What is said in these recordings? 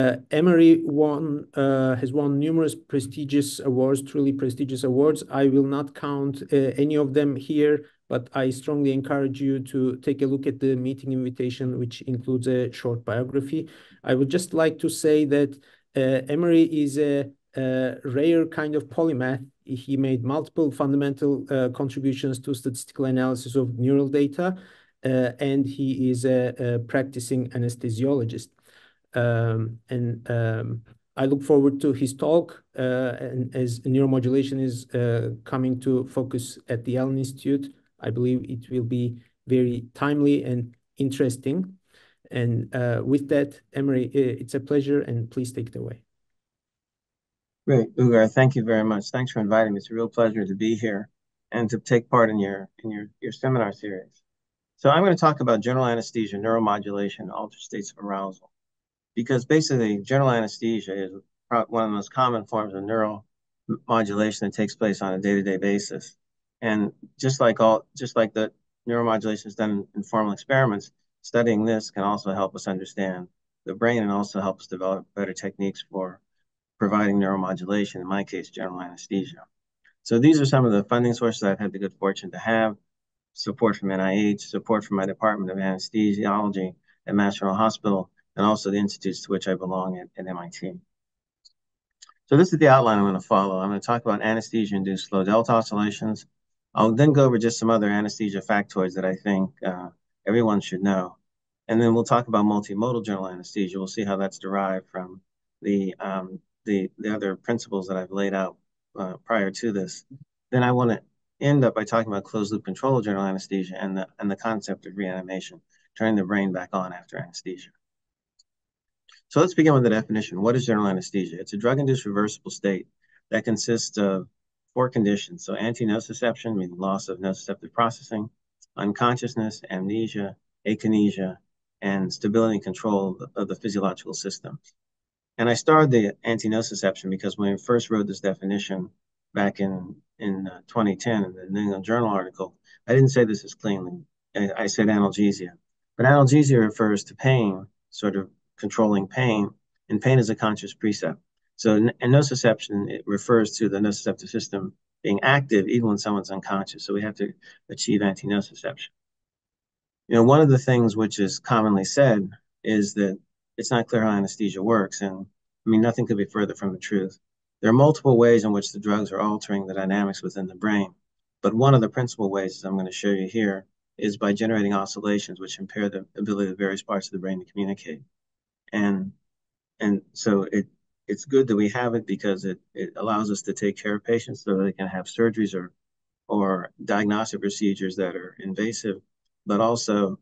Uh, Emery won, uh, has won numerous prestigious awards, truly prestigious awards. I will not count uh, any of them here, but I strongly encourage you to take a look at the meeting invitation, which includes a short biography. I would just like to say that Emery is a rare kind of polymath. He made multiple fundamental contributions to statistical analysis of neural data, and he is a practicing anesthesiologist. Um, um, I look forward to his talk, uh, and as neuromodulation is uh, coming to focus at the Allen Institute, I believe it will be very timely and interesting. And uh, with that, Emery, it's a pleasure, and please take it away. Great, Uygar, thank you very much. Thanks for inviting me. It's a real pleasure to be here and to take part in your in your your seminar series. So I'm gonna talk about general anesthesia, neuromodulation, altered states of arousal. Because basically, general anesthesia is one of the most common forms of neural modulation that takes place on a day-to-day basis. And just like all, just like the neuromodulation is done in formal experiments, studying this can also help us understand the brain and also help us develop better techniques for providing neuromodulation, in my case, general anesthesia. So these are some of the funding sources I've had the good fortune to have: support from NIH, support from my Department of Anesthesiology at Mass General Hospital, and also the institutes to which I belong at MIT. So this is the outline I'm gonna follow. I'm gonna talk about anesthesia-induced slow delta oscillations. I'll then go over just some other anesthesia factoids that I think uh, everyone should know. And then we'll talk about multimodal general anesthesia. We'll see how that's derived from the um, the other principles that I've laid out uh, prior to this. Then I wanna end up by talking about closed-loop control of general anesthesia and the, and the concept of reanimation, turning the brain back on after anesthesia. So let's begin with the definition. What is general anesthesia? It's a drug-induced reversible state that consists of four conditions: so antinociception, meaning loss of nociceptive processing, unconsciousness, amnesia, akinesia, and stability and control of the physiological systems. And I started the antinociception because when I first wrote this definition back in uh, 2010 in the New England Journal article, I didn't say this as cleanly. I said analgesia. But analgesia refers to pain, sort of controlling pain, and pain is a conscious percept. So and nociception, it refers to the nociceptive system being active even when someone's unconscious, so we have to achieve antinociception. You know, one of the things which is commonly said is that it's not clear how anesthesia works, and, I mean, nothing could be further from the truth. There are multiple ways in which the drugs are altering the dynamics within the brain, but one of the principal ways, as I'm gonna show you here, is by generating oscillations which impair the ability of various parts of the brain to communicate. And and so it it's good that we have it because it it allows us to take care of patients so they can have surgeries or or diagnostic procedures that are invasive. But also,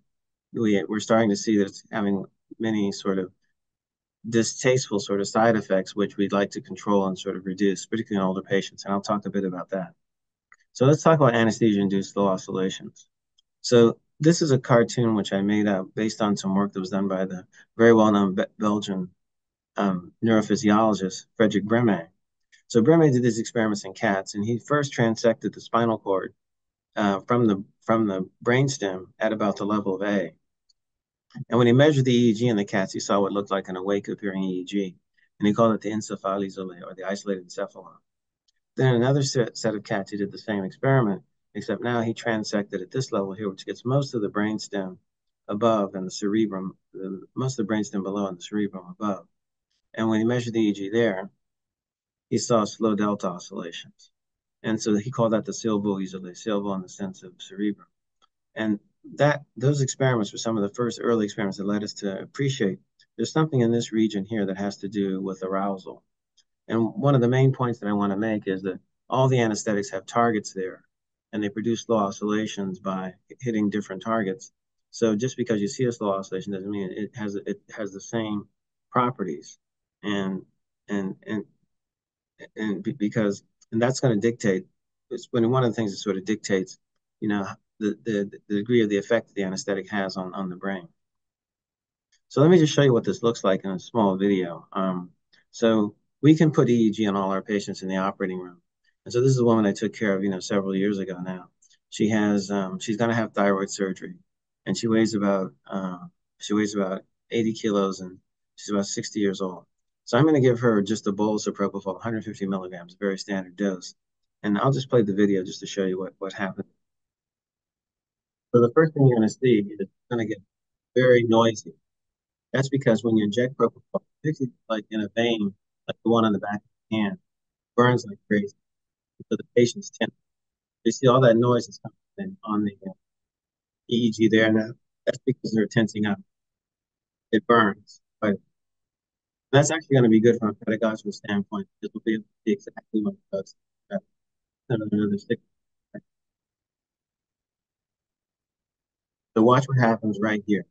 we we're starting to see that it's having many sort of distasteful sort of side effects, which we'd like to control and sort of reduce, particularly in older patients, and I'll talk a bit about that. So let's talk about anesthesia-induced slow oscillations. So this is a cartoon which I made up based on some work that was done by the very well-known Belgian um, neurophysiologist, Frederick Bremer. So Bremer did these experiments in cats, and he first transected the spinal cord uh, from the from the brainstem at about the level of A. And when he measured the EEG in the cats, he saw what looked like an awake-appearing EEG, and he called it the encéphale isolé or the isolated encephalon. Then another set of cats, he did the same experiment, except now he transected at this level here, which gets most of the brainstem above and the cerebrum, most of the brainstem below and the cerebrum above. And when he measured the EEG there, he saw slow delta oscillations. And so he called that the cerveau isolé, cerveau in the sense of cerebrum. And that those experiments were some of the first early experiments that led us to appreciate there's something in this region here that has to do with arousal. And one of the main points that I want to make is that all the anesthetics have targets there, and they produce slow oscillations by hitting different targets. So just because you see a slow oscillation doesn't mean it has it has the same properties. And and and and because and that's gonna dictate. It's when one of the things that sort of dictates, you know, the the degree of the effect the anesthetic has on on the brain. So let me just show you what this looks like in a small video. Um, so we can put EEG on all our patients in the operating room. And so this is a woman I took care of, you know, several years ago now. She has, um, she's gonna have thyroid surgery, and um, she weighs about 80 kilos, and She's about 60 years old. So I'm going to give her just a bolus of propofol, 150 milligrams, very standard dose. And I'll just play the video just to show you what, what happened. So the first thing you're going to see is it's going to get very noisy. That's because when you inject propofol, particularly like in a vein, like the one on the back of the hand, burns like crazy. So the patient's tense. You see all that noise is coming on the uh, EEG there now. That's because they're tensing up. It burns. But that's actually going to be good from a pedagogical standpoint because we'll be able to see exactly what it does. Another six. So watch what happens right here.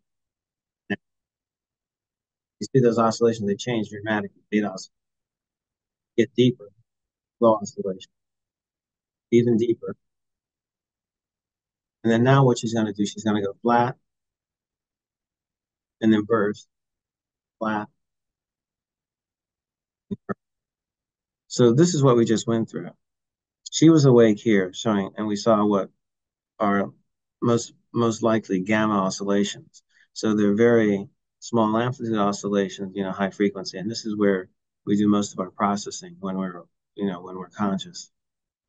You see those oscillations, they change dramatically. Beta oscillations get deeper, slow oscillation, even deeper. And then now what she's going to do, she's going to go flat and then burst, flat. So this is what we just went through. She was awake here showing, and we saw what are most most likely gamma oscillations. So they're very small amplitude oscillations, you know, high frequency. And this is where we do most of our processing when we're, you know, when we're conscious.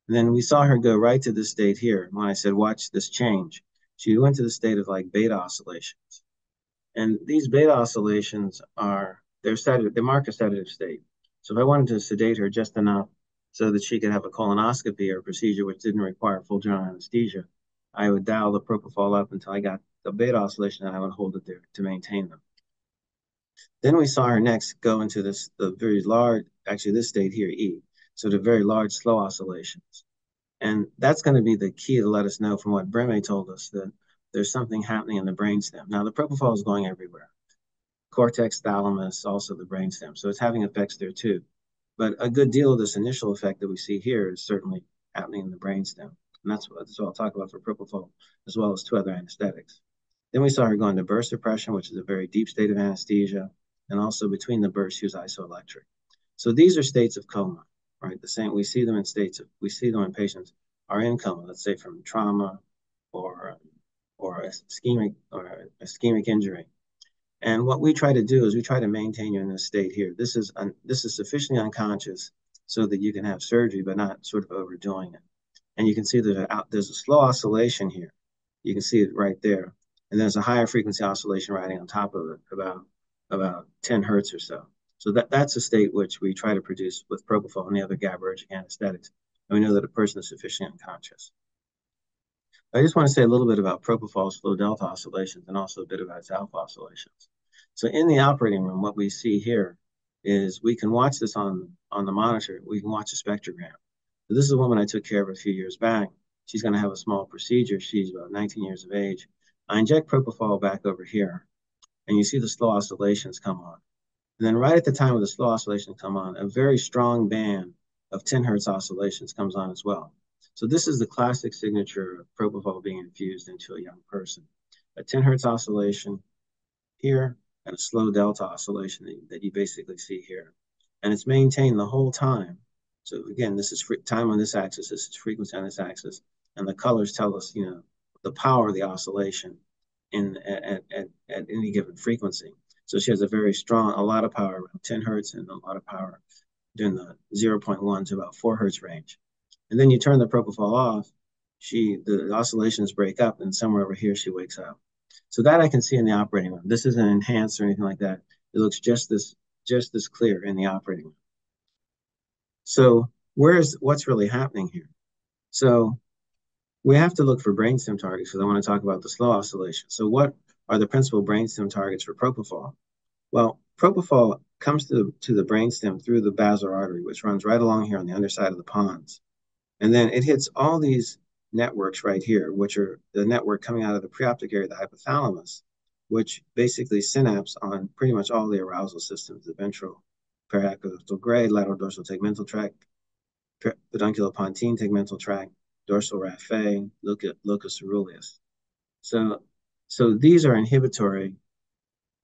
And then we saw her go right to this state here. When I said, watch this change, she went to the state of like beta oscillations. And these beta oscillations are, they're sedative, they mark a sedative state. So if I wanted to sedate her just enough so that she could have a colonoscopy or procedure which didn't require full general anesthesia, I would dial the propofol up until I got the beta oscillation and I would hold it there to maintain them. Then we saw her next go into this the very large, actually this state here, E. So the very large slow oscillations. And that's going to be the key to let us know from what Bremer told us that there's something happening in the brainstem. Now the propofol is going everywhere. Cortex, thalamus, also the brainstem. So it's having effects there too. But a good deal of this initial effect that we see here is certainly happening in the brainstem. And that's what, that's what I'll talk about for propofol, as well as two other anesthetics. Then we saw her go into burst depression, which is a very deep state of anesthesia. And also between the bursts, she was isoelectric. So these are states of coma, right? The same, we see them in states of, we see them in patients are income, let's say from trauma or, or a ischemic or ischemic injury. And what we try to do is we try to maintain you in this state here. This is, un, this is sufficiently unconscious so that you can have surgery, but not sort of overdoing it. And you can see that there's a slow oscillation here. You can see it right there. And there's a higher frequency oscillation riding on top of it, about, about 10 hertz or so. So that, that's a state which we try to produce with propofol and the other GABAergic anesthetics. And we know that a person is sufficiently unconscious. I just want to say a little bit about propofol's flow delta oscillations and also a bit about its alpha oscillations. So in the operating room, what we see here is we can watch this on, on the monitor. We can watch a spectrogram. So this is a woman I took care of a few years back. She's going to have a small procedure. She's about 19 years of age. I inject propofol back over here, and you see the slow oscillations come on. And then right at the time of the slow oscillation come on, a very strong band of 10 hertz oscillations comes on as well. So this is the classic signature of propofol being infused into a young person. A 10 hertz oscillation here and a slow delta oscillation that you basically see here. And it's maintained the whole time so again, this is time on this axis, this is frequency on this axis, and the colors tell us, you know, the power of the oscillation in at, at, at any given frequency. So she has a very strong, a lot of power, around 10 hertz, and a lot of power during the 0.1 to about 4 hertz range. And then you turn the propofol off, she the oscillations break up, and somewhere over here she wakes up. So that I can see in the operating room. This isn't enhanced or anything like that. It looks just this just this clear in the operating room. So where's what's really happening here? So we have to look for brainstem targets because I want to talk about the slow oscillation. So what are the principal brainstem targets for propofol? Well, propofol comes to, to the brainstem through the basilar artery, which runs right along here on the underside of the pons. And then it hits all these networks right here, which are the network coming out of the preoptic area, the hypothalamus, which basically synapse on pretty much all the arousal systems, the ventral periaqueductal gray, lateral dorsal tegmental tract, pedunculopontine tegmental tract, dorsal raphe, locus coeruleus. So, so these are inhibitory,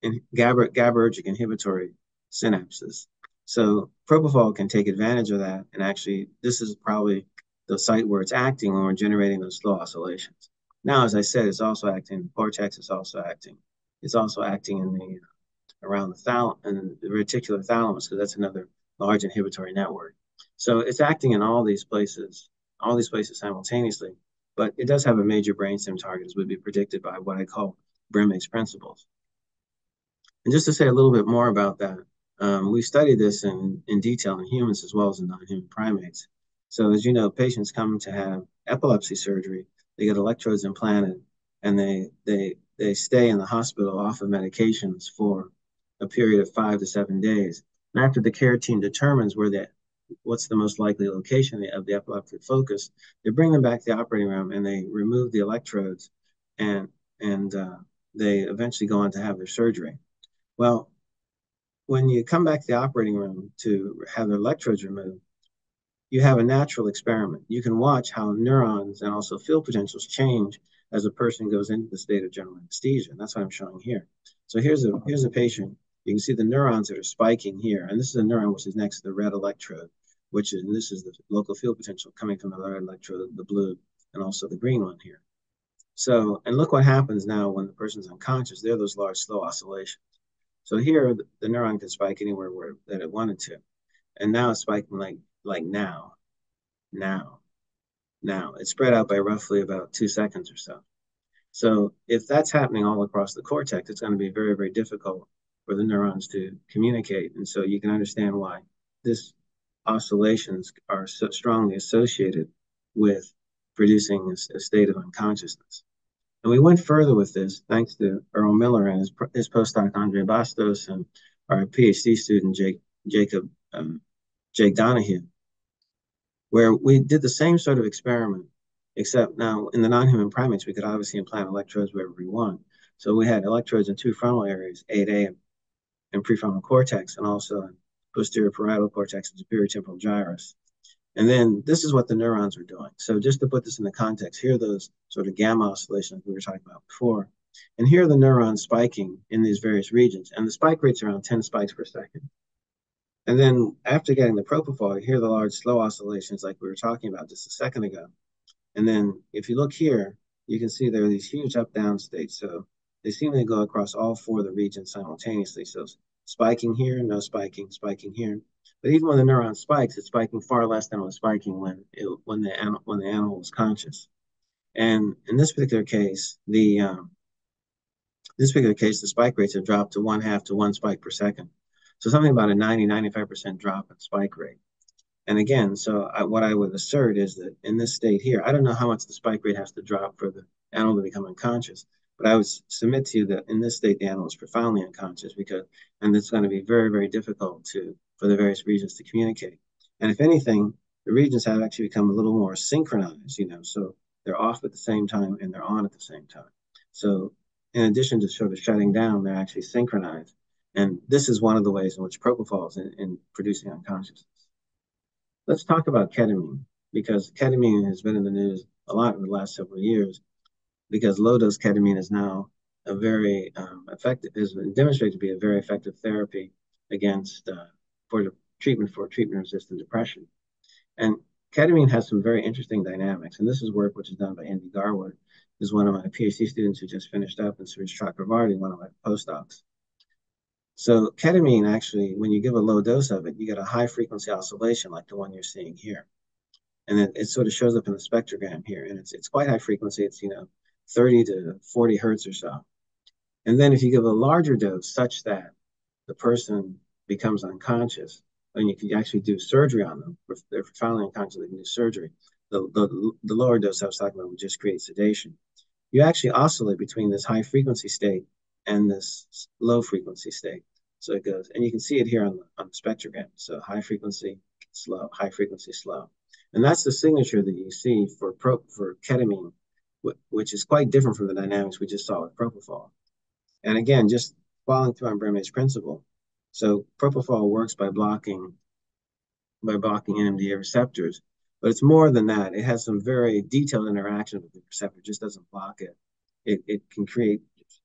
in GABA, GABAergic inhibitory synapses. So propofol can take advantage of that, and actually, this is probably the site where it's acting when we're generating those slow oscillations. Now, as I said, it's also acting in the cortex. It's also acting. It's also acting in the uh, around the thalamus and the reticular thalamus, because that's another large inhibitory network. So it's acting in all these places, all these places simultaneously, but it does have a major brainstem target, as would be predicted by what I call Bremer's principles. And just to say a little bit more about that, um, we studied this in, in detail in humans as well as in non-human primates. So as you know, patients come to have epilepsy surgery, they get electrodes implanted, and they they they stay in the hospital off of medications for a period of five to seven days. And after the care team determines where the what's the most likely location of the epileptic focus, they bring them back to the operating room and they remove the electrodes, and and uh, they eventually go on to have their surgery. Well, when you come back to the operating room to have the electrodes removed, you have a natural experiment. You can watch how neurons and also field potentials change as a person goes into the state of general anesthesia. And that's what I'm showing here. So here's a here's a patient. You can see the neurons that are spiking here. And this is a neuron which is next to the red electrode, which is, this is the local field potential coming from the red electrode, the blue, and also the green one here. So, and look what happens now when the person's unconscious. There are those large slow oscillations. So here, the neuron can spike anywhere where that it wanted to. And now it's spiking like, like now, now, now. It's spread out by roughly about two seconds or so. So if that's happening all across the cortex, it's going to be very, very difficult for the neurons to communicate. And so you can understand why this oscillations are so strongly associated with producing a, a state of unconsciousness. And we went further with this thanks to Earl Miller and his, his postdoc Andre Bastos and our PhD student Jake, Jacob um, Jake Donoghue, where we did the same sort of experiment, except now in the non-human primates, we could obviously implant electrodes wherever we want. So we had electrodes in two frontal areas, 8A and prefrontal cortex, and also posterior parietal cortex and superior temporal gyrus. And then this is what the neurons are doing. So just to put this in the context, here are those sort of gamma oscillations we were talking about before. And here are the neurons spiking in these various regions. And the spike rate's around 10 spikes per second. And then after getting the propofol, you hear the large slow oscillations like we were talking about just a second ago. And then if you look here, you can see there are these huge up-down states. So they seem to go across all four of the regions simultaneously. So spiking here, no spiking, spiking here. But even when the neuron spikes, it's spiking far less than it was spiking when it, when the when the animal was conscious. And in this particular case, the um, this particular case, the spike rates have dropped to one half to one spike per second. So something about a 90, 95% drop in spike rate. And again, so I, what I would assert is that in this state here, I don't know how much the spike rate has to drop for the animal to become unconscious, but I would submit to you that in this state, the animal is profoundly unconscious because, and it's going to be very, very difficult to for the various regions to communicate. And if anything, the regions have actually become a little more synchronized, you know, so they're off at the same time and they're on at the same time. So in addition to sort of shutting down, they're actually synchronized. And this is one of the ways in which propofol is in, in producing unconsciousness. Let's talk about ketamine, because ketamine has been in the news a lot in the last several years, because low-dose ketamine is now a very um, effective, has been demonstrated to be a very effective therapy against uh, for the treatment for treatment-resistant depression. And ketamine has some very interesting dynamics. And this is work which is done by Indie Garwood, who's one of my PhD students who just finished up, and Sourish Chakravarty, one of my postdocs. So ketamine actually, when you give a low dose of it, you get a high frequency oscillation like the one you're seeing here. And it, it sort of shows up in the spectrogram here. And it's, it's quite high frequency. It's, you know, 30 to 40 hertz or so. And then if you give a larger dose such that the person becomes unconscious, and you can actually do surgery on them. If they're finally unconscious, they can do surgery. The, the, the lower dose I was talking about would just create sedation. You actually oscillate between this high frequency state and this low frequency state. So it goes, and you can see it here on the, on the spectrogram. So high frequency, slow, high frequency, slow. And that's the signature that you see for pro, for ketamine, which is quite different from the dynamics we just saw with propofol. And again, just following through on Bremer's principle, so propofol works by blocking by blocking NMDA receptors, but it's more than that. It has some very detailed interaction with the receptor. It just doesn't block it. It it can create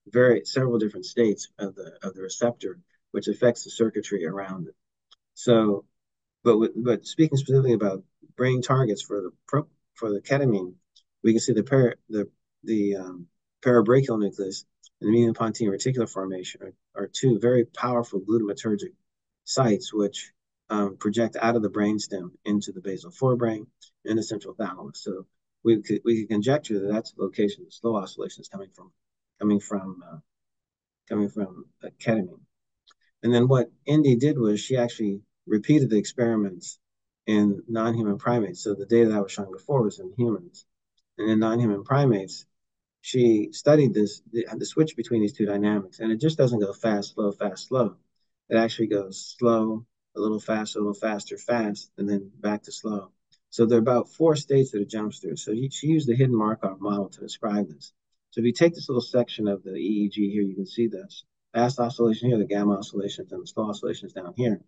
very several different states of the of the receptor, which affects the circuitry around it. So, but but speaking specifically about brain targets for the pro, for the ketamine, we can see the the the um, parabrachial nucleus and the median pontine reticular formation are, are two very powerful glutamatergic sites which um, project out of the brainstem into the basal forebrain and the central thalamus. So we could we could conjecture that that's the location the slow oscillations coming from, coming from, uh, coming from ketamine. And then what Indie did was she actually repeated the experiments in non-human primates. So the data that I was showing before was in humans, and in non-human primates, she studied this the, the switch between these two dynamics, and it just doesn't go fast, slow, fast, slow. It actually goes slow, a little faster, a little faster, fast, and then back to slow. So there are about four states that it jumps through. So she used the hidden Markov model to describe this. So if you take this little section of the EEG here, you can see this fast oscillation here, the gamma oscillations, and the slow oscillations down here.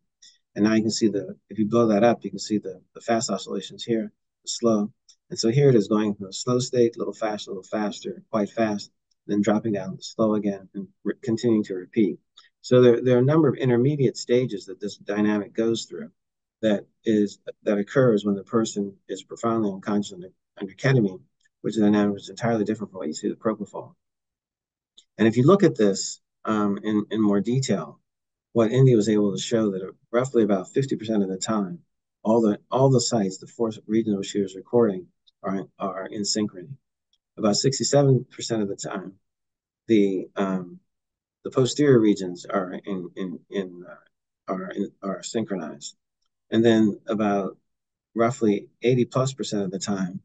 And now you can see the, if you blow that up, you can see the, the fast oscillations here, the slow. And so here it is going from a slow state, a little faster, a little faster, quite fast, then dropping down slow again and continuing to repeat. So there, there are a number of intermediate stages that this dynamic goes through that is that occurs when the person is profoundly unconscious under, under ketamine, which is a dynamic is entirely different from what you see with propofol. And if you look at this um, in, in more detail, what Indie was able to show that roughly about 50% of the time, all the all the sites, the four regions which she was recording, are are in synchrony. About 67% of the time, the um, the posterior regions are in in in uh, are in, are synchronized, and then about roughly 80 plus percent of the time,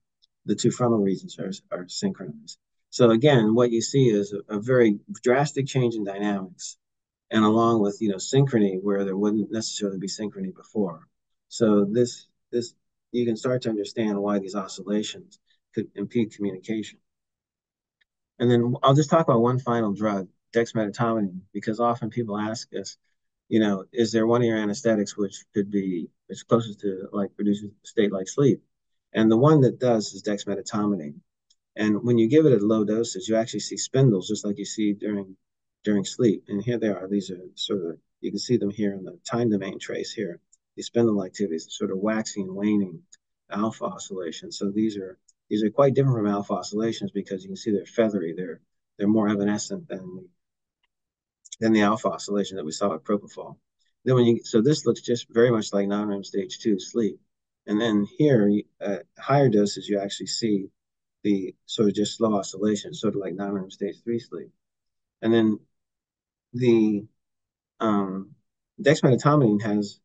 the two frontal regions are are synchronized. So again, what you see is a, a very drastic change in dynamics, and along with you know synchrony where there wouldn't necessarily be synchrony before. So this this you can start to understand why these oscillations could impede communication. And then I'll just talk about one final drug, dexmedetomidine, because often people ask us, you know, is there one of your anesthetics which could be it's closest to like producing state like sleep? And the one that does is dexmedetomidine. And when you give it at low doses, you actually see spindles just like you see during during sleep. And here they are. These are sort of you can see them here in the time domain trace here. These spindle activities, sort of waxing and waning alpha oscillations. So these are these are quite different from alpha oscillations because you can see they're feathery. They're they're more evanescent than than the alpha oscillation that we saw at propofol. Then when you so this looks just very much like non-REM stage two sleep, and then here at higher doses you actually see the sort of just slow oscillation, sort of like non-REM stage three sleep, and then the um, dexmedetomidine has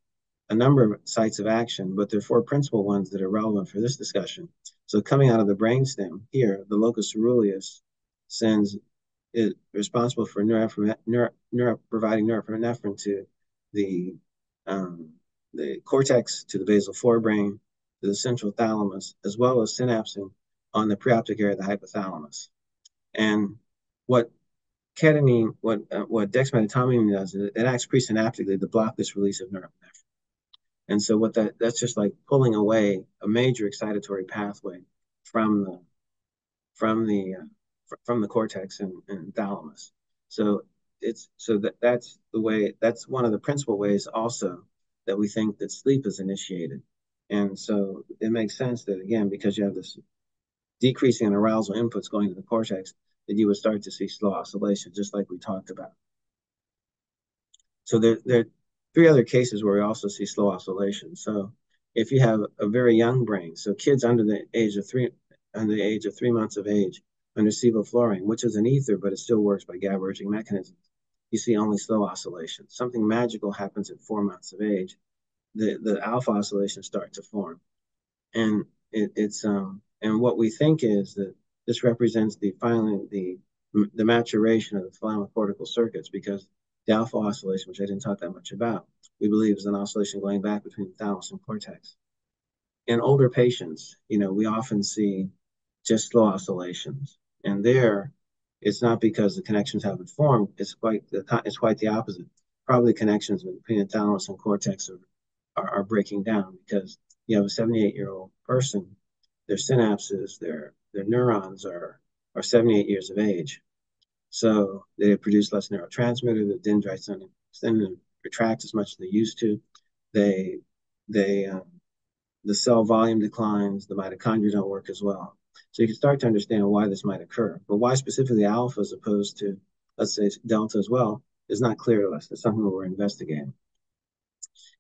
a number of sites of action, but there are four principal ones that are relevant for this discussion. So coming out of the brainstem here, the locus ceruleus sends is responsible for neuro, neuro, neuro, providing norepinephrine to the um, the cortex, to the basal forebrain, to the central thalamus, as well as synapsing on the preoptic area of the hypothalamus. And what ketamine, what uh, what dexmedetomidine does, is it acts presynaptically to block this release of norepinephrine. And so what that that's just like pulling away a major excitatory pathway from the from the uh, from the cortex and, and thalamus. So it's so that that's the way that's one of the principal ways also that we think that sleep is initiated. And so it makes sense that again, because you have this decreasing in arousal inputs going to the cortex, that you would start to see slow oscillation, just like we talked about. So there, there three other cases where we also see slow oscillation. So if you have a very young brain, so kids under the age of three, under the age of three months of age, under sevoflurane, which is an ether, but it still works by GABAergic mechanisms, you see only slow oscillation. Something magical happens at four months of age. The, the alpha oscillations start to form. And it, it's um and what we think is that this represents the finally the the maturation of the thalamocortical circuits because the alpha oscillation, which I didn't talk that much about, we believe is an oscillation going back between the thalamus and cortex. In older patients, you know, we often see just slow oscillations. And there, it's not because the connections haven't formed. It's quite the it's quite the opposite. Probably connections between the thalamus and cortex are, are, are breaking down because you have a 78 year old person, their synapses, their their neurons are are 78 years of age. So they produce less neurotransmitter. The dendrites don't extend and retract as much as they used to. They they um, the cell volume declines. The mitochondria don't work as well. So you can start to understand why this might occur, but why specifically alpha as opposed to let's say delta as well, is not clear to us. It's something that we're investigating.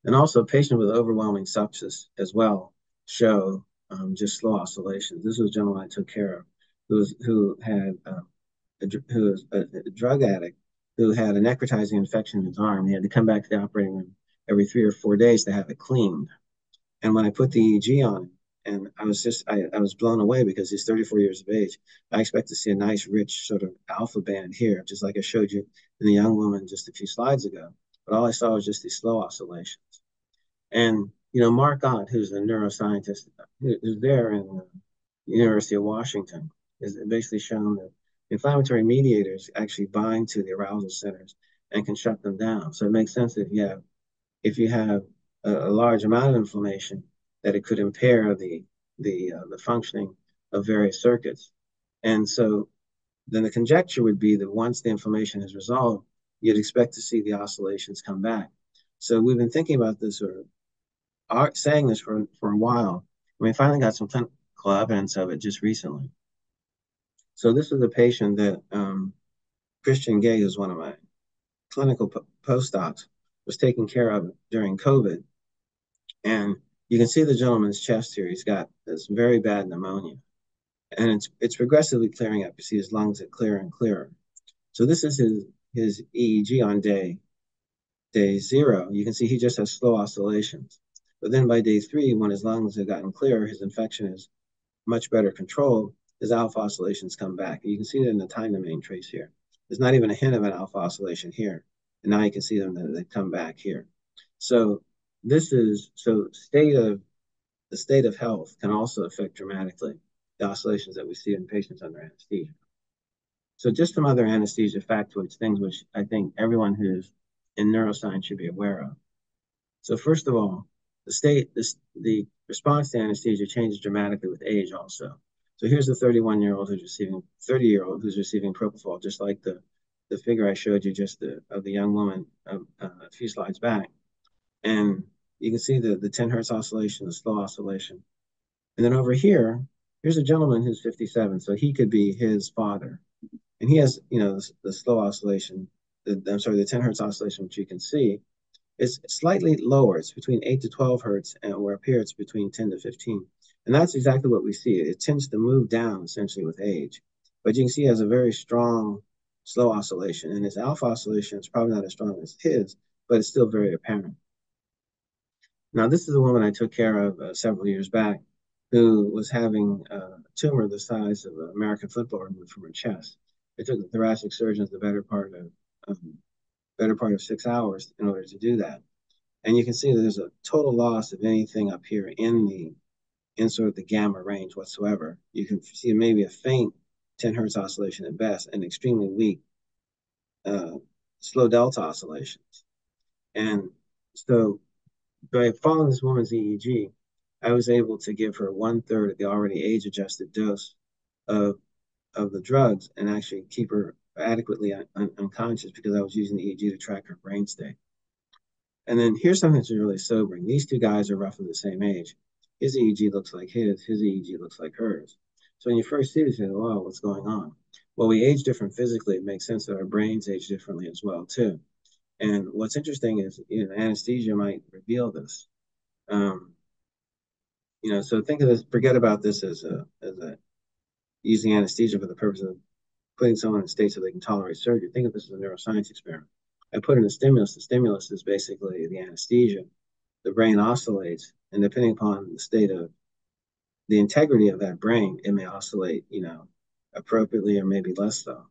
And also, patients with overwhelming sepsis as well show um, just slow oscillations. This was a gentleman I took care of who, was, who had a, who was a, a, drug addict who had a necrotizing infection in his arm. He had to come back to the operating room every three or four days to have it cleaned. And when I put the EEG on him, and I was just I, I was blown away because he's 34 years of age. I expect to see a nice, rich sort of alpha band here, just like I showed you in the young woman just a few slides ago. But all I saw was just these slow oscillations. And you know, Mark Opp, who's a neuroscientist, who's there in the University of Washington, is basically shown that inflammatory mediators actually bind to the arousal centers and can shut them down. So it makes sense that if you have if you have a, a large amount of inflammation, that it could impair the the uh, the functioning of various circuits. And so then the conjecture would be that once the inflammation is resolved, you'd expect to see the oscillations come back. So we've been thinking about this or are saying this for, for a while. We finally got some clinical evidence of it just recently. So this is a patient that um, Christian Guay, who's one of my clinical postdocs, was taking care of during COVID. And you can see the gentleman's chest here. He's got this very bad pneumonia. And it's it's progressively clearing up. You see his lungs are clearer and clearer. So this is his his EEG on day day zero. You can see he just has slow oscillations. But then by day three, when his lungs have gotten clearer, his infection is much better controlled, his alpha oscillations come back. You can see it in the time domain trace here. There's not even a hint of an alpha oscillation here. And now you can see them that they come back here. So this is so state of the state of health can also affect dramatically the oscillations that we see in patients under anesthesia. So just some other anesthesia factoids, things which I think everyone who's in neuroscience should be aware of. So first of all, the state, the, the response to anesthesia changes dramatically with age also. So here's the 31 year old who's receiving, 30 year old who's receiving propofol, just like the, the figure I showed you just the, of the young woman um, uh, a few slides back. And you can see the, the 10 hertz oscillation, the slow oscillation. And then over here, here's a gentleman who's 57, so he could be his father. And he has, you know, the, the slow oscillation, the, I'm sorry, the 10 hertz oscillation, which you can see, is slightly lower. It's between 8 to 12 hertz, and where up here it's between 10 to 15. And that's exactly what we see. It tends to move down essentially with age. But you can see he has a very strong slow oscillation, and his alpha oscillation is probably not as strong as his, but it's still very apparent. Now, this is a woman I took care of uh, several years back who was having a tumor the size of an American football removed from her chest. It took the thoracic surgeons the better part of um, better part of six hours in order to do that. And you can see that there's a total loss of anything up here in the in sort of the gamma range whatsoever. You can see maybe a faint 10 hertz oscillation at best and extremely weak uh, slow delta oscillations. And so by following this woman's EEG, I was able to give her one third of the already age adjusted dose of of the drugs and actually keep her adequately un unconscious because I was using the EEG to track her brain state. And then here's something that's really sobering. These two guys are roughly the same age. His EEG looks like his, his EEG looks like hers. So when you first see this, you go, oh, what's going on? Well, we age different physically. It makes sense that our brains age differently as well, too. And what's interesting is, you know, anesthesia might reveal this. Um, you know, so think of this, forget about this as a, as a, using anesthesia for the purpose of putting someone in a state so they can tolerate surgery. Think of this as a neuroscience experiment. I put in a stimulus. The stimulus is basically the anesthesia. The brain oscillates, and depending upon the state of the integrity of that brain, it may oscillate, you know, appropriately or maybe less so.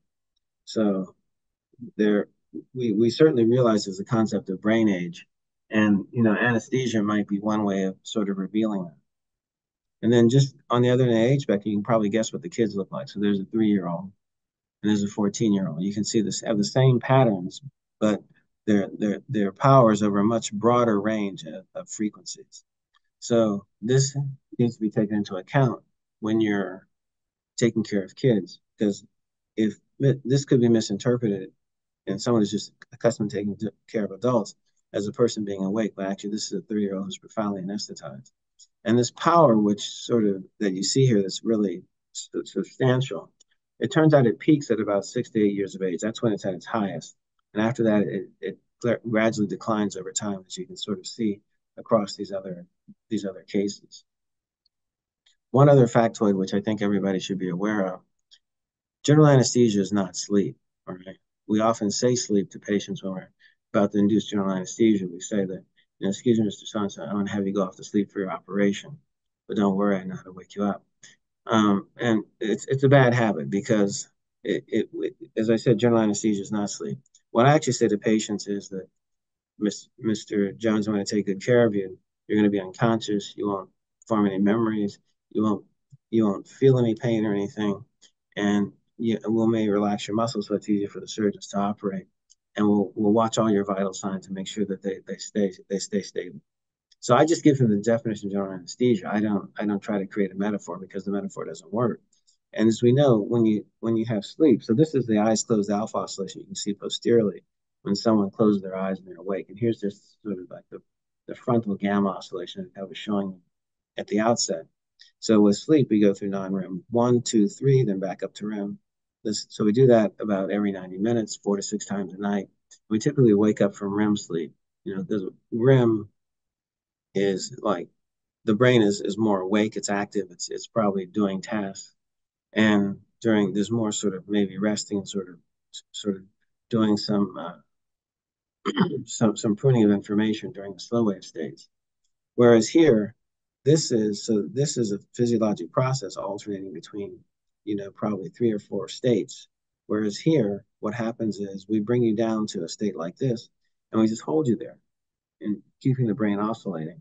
So there we, we certainly realize there's a concept of brain age. And, you know, anesthesia might be one way of sort of revealing that. And then just on the other end of age spectrum, you can probably guess what the kids look like. So there's a three-year-old and there's a 14-year-old. You can see this have the same patterns, but their their their powers over a much broader range of, of frequencies. So this needs to be taken into account when you're taking care of kids, because if this could be misinterpreted and someone is just accustomed to taking care of adults as a person being awake, but actually this is a three-year-old who's profoundly anesthetized. And this power, which sort of that you see here, that's really substantial, It turns out it peaks at about six to eight years of age. That's when it's at its highest. And after that, it, it gradually declines over time, as you can sort of see across these other these other cases. One other factoid, which I think everybody should be aware of, general anesthesia is not sleep. All right. We often say sleep to patients when we're about to induce general anesthesia. We say that, you know, excuse me, Mr. Johnson, I'm gonna have you go off to sleep for your operation, but don't worry, I know how to wake you up. Um, and it's it's a bad habit because it, it, it, as I said, general anesthesia is not sleep. What I actually say to patients is that Mr. Jones, I'm going to take good care of you. You're going to be unconscious. You won't form any memories. You won't you won't feel any pain or anything, and you, we may relax your muscles so it's easier for the surgeons to operate. And we'll we'll watch all your vital signs and make sure that they they stay they stay stable. So I just give him the definition of general anesthesia. I don't I don't try to create a metaphor because the metaphor doesn't work. And as we know, when you when you have sleep, so this is the eyes closed alpha oscillation you can see posteriorly when someone closes their eyes and they're awake. And here's just sort of like the, the frontal gamma oscillation that was showing at the outset. So with sleep, we go through non-REM one, two, three, then back up to REM. This, so we do that about every 90 minutes, four to six times a night. We typically wake up from REM sleep. You know, there's REM is like the brain is is more awake, it's active, it's it's probably doing tasks. And during there's more sort of maybe resting and sort of sort of doing some uh, some some pruning of information during the slow wave states. Whereas here, this is so this is a physiologic process alternating between, you know, probably three or four states. Whereas here, what happens is we bring you down to a state like this, and we just hold you there, and keeping the brain oscillating.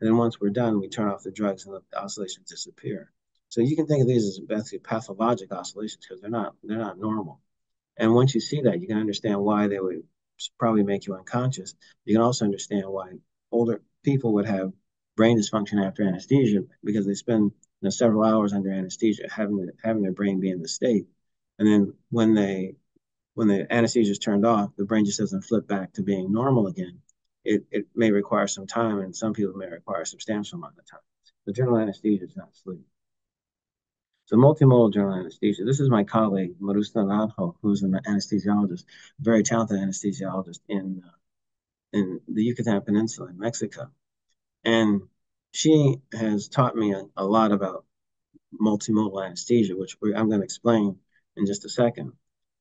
And then once we're done, we turn off the drugs and the oscillations disappear. So you can think of these as basically pathologic oscillations because they're not they're not normal. And once you see that, you can understand why they would probably make you unconscious. You can also understand why older people would have brain dysfunction after anesthesia because they spend you know, several hours under anesthesia having having their brain be in the state, and then when they when the anesthesia is turned off, the brain just doesn't flip back to being normal again. It, it may require some time, and some people may require a substantial amount of time. The general anesthesia is not sleep. So multimodal general anesthesia. This is my colleague, Marusa Naranjo, who's an anesthesiologist, very talented anesthesiologist in, uh, in the Yucatan Peninsula in Mexico. And she has taught me a, a lot about multimodal anesthesia, which I'm going to explain in just a second.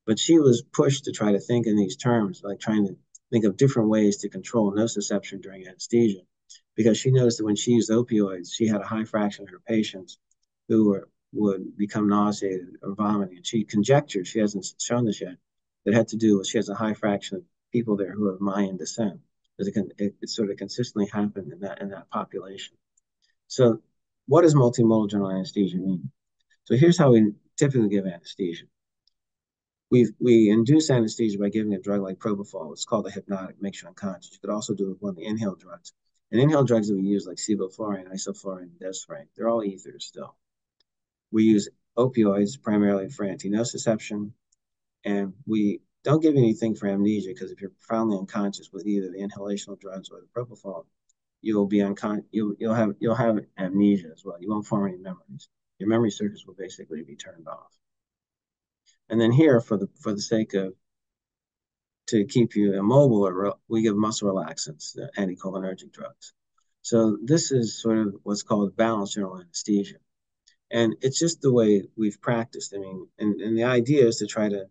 But she was pushed to try to think in these terms, like trying to think of different ways to control nociception during anesthesia, because she noticed that when she used opioids, she had a high fraction of her patients who were would become nauseated or vomiting. And she conjectured, she hasn't shown this yet, that had to do with she has a high fraction of people there who are Mayan descent. It, can, it, it sort of consistently happened in that in that population. So, what does multimodal general anesthesia mean? So here's how we typically give anesthesia. We we induce anesthesia by giving a drug like propofol. It's called a hypnotic, makes you unconscious. You could also do it with one of the inhaled drugs. And inhaled drugs that we use like sevoflurane, isoflurane, desflurane, they're all ethers still. We use opioids primarily for anti-nociception, and we don't give anything for amnesia because if you're profoundly unconscious with either the inhalational drugs or the propofol, you'll be unconscious. You'll you'll have you'll have amnesia as well. You won't form any memories. Your memory circuits will basically be turned off. And then here, for the for the sake of to keep you immobile, we give muscle relaxants, the anticholinergic drugs. So this is sort of what's called balanced general anesthesia and it's just the way we've practiced. I mean and, and the idea is to try to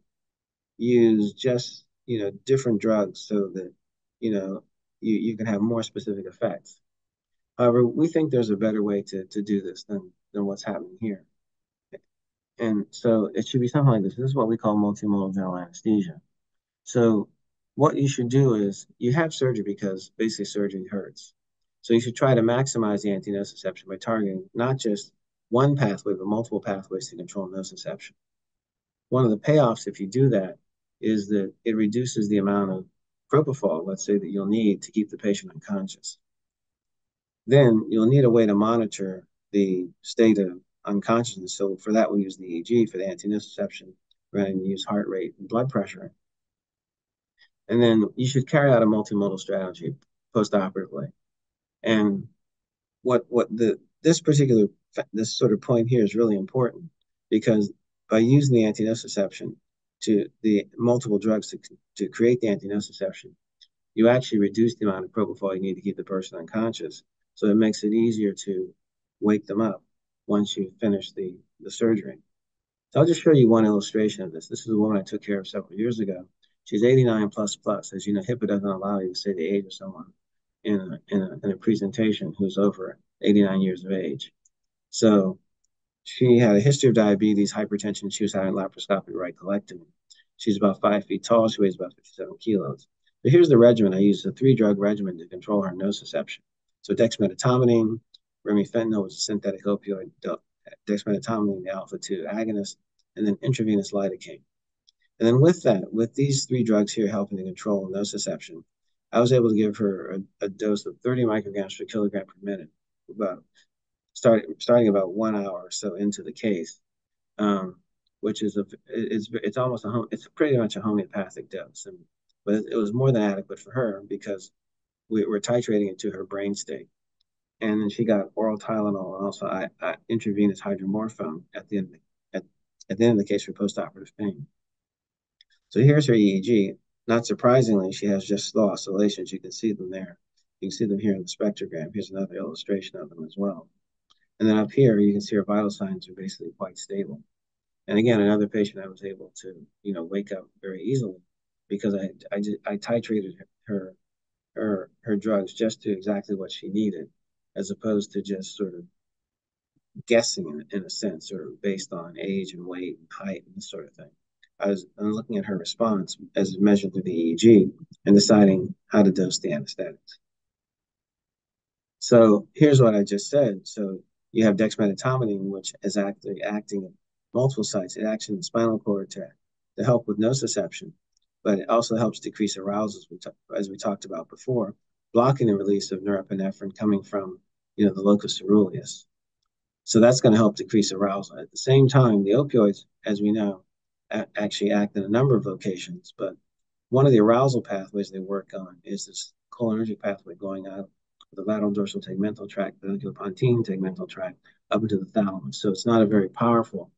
use just you know different drugs so that you know you, you can have more specific effects. However we think there's a better way to, to do this than than what's happening here. And so it should be something like this. This is what we call multimodal general anesthesia. So what you should do is you have surgery because basically surgery hurts. So you should try to maximize the anti-nociception by targeting not just one pathway, but multiple pathways to control nociception. One of the payoffs, if you do that, is that it reduces the amount of propofol, let's say, that you'll need to keep the patient unconscious. Then you'll need a way to monitor the state of unconsciousness. So for that, we use the EEG for the anti-nociception, rather than use heart rate and blood pressure. And then you should carry out a multimodal strategy post-operatively. And what what the this particular this sort of point here is really important because by using the antinociception to the multiple drugs to, to create the antinociception, you actually reduce the amount of propofol you need to keep the person unconscious. So it makes it easier to wake them up once you finish the, the surgery. So I'll just show you one illustration of this. This is a woman I took care of several years ago. She's 89 plus plus. As you know, HIPAA doesn't allow you to say the age of someone in a, in a, in a presentation who's over 89 years of age. So she had a history of diabetes, hypertension. She was having laparoscopic right colectomy. She's about five feet tall. She weighs about 57 kilos. But here's the regimen. I used a three-drug regimen to control her nociception. So dexmedetomidine, remifentanil was a synthetic opioid, dexmedetomidine, the alpha-2 agonist, and then intravenous lidocaine. And then with that, with these three drugs here helping to control nociception, I was able to give her a, a dose of 30 micrograms per kilogram per minute, about start, starting about one hour or so into the case. Um, which is a it's it's almost a it's pretty much a homeopathic dose, and but it was more than adequate for her because we were titrating it to her brain state, and then she got oral Tylenol and also I, I intravenous hydromorphone at the end at at the end of the case for postoperative pain. So here's her EEG. Not surprisingly, she has just slow oscillations. You can see them there. You can see them here in the spectrogram. Here's another illustration of them as well. And then up here, you can see her vital signs are basically quite stable. And again, another patient I was able to, you know, wake up very easily because I I, I titrated her her her drugs just to exactly what she needed, as opposed to just sort of guessing in, in a sense, or based on age and weight and height and this sort of thing. I was I'm looking at her response as measured through the EEG and deciding how to dose the anesthetics. So here's what I just said. So you have dexmedetomidine, which is actually acting multiple sites. It acts in the spinal cord to, to help with nociception, but it also helps decrease arousal, as we, as we talked about before, blocking the release of norepinephrine coming from you know, the locus ceruleus. So that's going to help decrease arousal. At the same time, the opioids, as we know, actually act in a number of locations, but one of the arousal pathways they work on is this cholinergic pathway going out the lateral dorsal tegmental tract, the pontine tegmental tract, up into the thalamus. So it's not a very powerful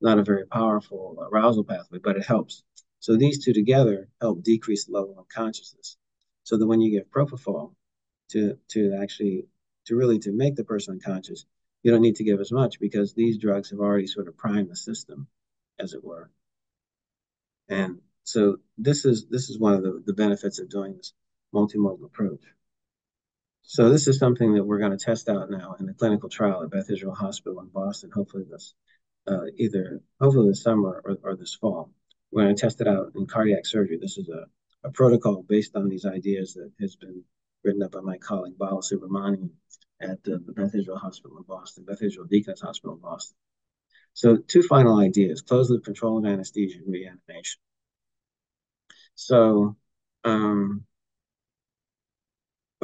not a very powerful arousal pathway, but it helps. So these two together help decrease the level of consciousness. So that when you give propofol to to actually to really to make the person unconscious, you don't need to give as much because these drugs have already sort of primed the system, as it were. And so this is this is one of the, the benefits of doing this multimodal approach. So this is something that we're going to test out now in a clinical trial at Beth Israel Hospital in Boston, hopefully this uh, either hopefully this summer or, or this fall. We're going to test it out in cardiac surgery. This is a, a protocol based on these ideas that has been written up by my colleague Bala Subramanian at the, the Beth Israel Hospital in Boston, Beth Israel Deaconess Hospital in Boston. So two final ideas, closed loop control of anesthesia and reanimation. So um,